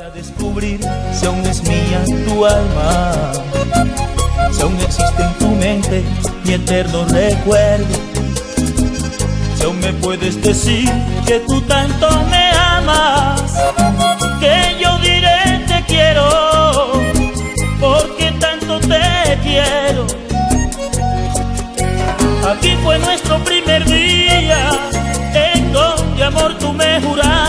A descubrir si aún es mía tu alma, si aún existe en tu mente mi eterno recuerdo, si aún me puedes decir que tú tanto me amas, que yo diré te quiero, porque tanto te quiero. Aquí fue nuestro primer día, en donde amor tú me juraste